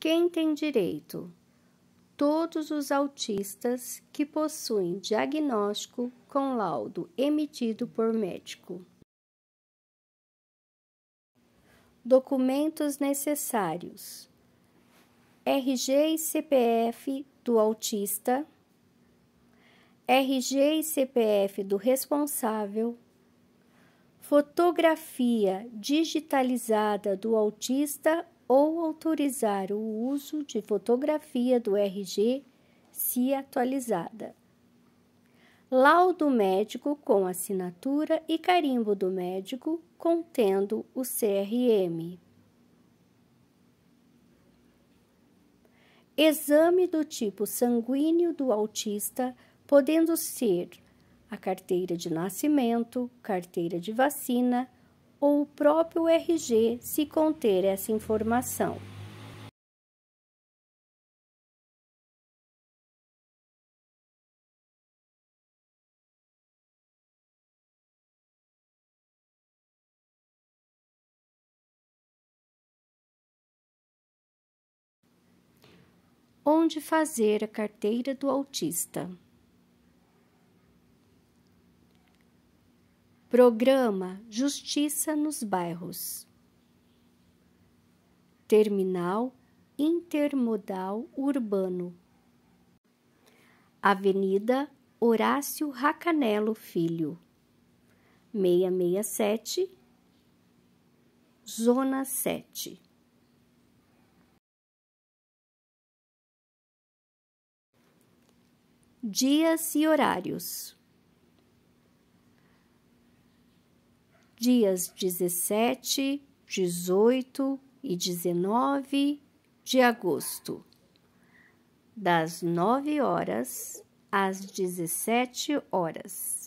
Quem tem direito? Todos os autistas que possuem diagnóstico com laudo emitido por médico. Documentos necessários: RG e CPF do autista, RG e CPF do responsável, fotografia digitalizada do autista ou autorizar o uso de fotografia do RG se atualizada. Laudo médico com assinatura e carimbo do médico contendo o CRM. Exame do tipo sanguíneo do autista, podendo ser a carteira de nascimento, carteira de vacina ou o próprio RG se conter essa informação. Onde fazer a carteira do autista? Programa Justiça nos Bairros. Terminal Intermodal Urbano. Avenida Horácio Racanelo Filho. 667, Zona 7. Dias e horários. Dias 17, 18 e 19 de agosto, das 9 horas às 17 horas.